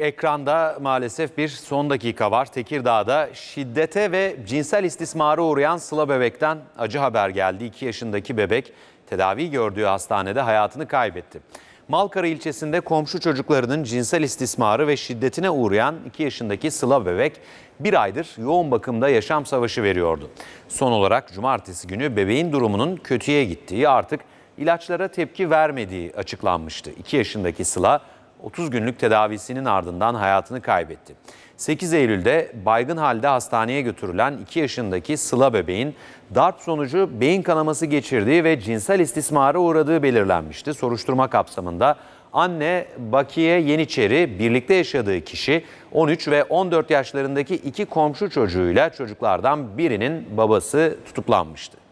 Ekranda maalesef bir son dakika var. Tekirdağ'da şiddete ve cinsel istismara uğrayan Sıla bebekten acı haber geldi. 2 yaşındaki bebek tedavi gördüğü hastanede hayatını kaybetti. Malkara ilçesinde komşu çocuklarının cinsel istismarı ve şiddetine uğrayan 2 yaşındaki Sıla bebek bir aydır yoğun bakımda yaşam savaşı veriyordu. Son olarak cumartesi günü bebeğin durumunun kötüye gittiği artık ilaçlara tepki vermediği açıklanmıştı. 2 yaşındaki Sıla 30 günlük tedavisinin ardından hayatını kaybetti. 8 Eylül'de baygın halde hastaneye götürülen 2 yaşındaki Sıla bebeğin darp sonucu beyin kanaması geçirdiği ve cinsel istismara uğradığı belirlenmişti. Soruşturma kapsamında anne Bakiye Yeniçeri birlikte yaşadığı kişi 13 ve 14 yaşlarındaki iki komşu çocuğuyla çocuklardan birinin babası tutuklanmıştı.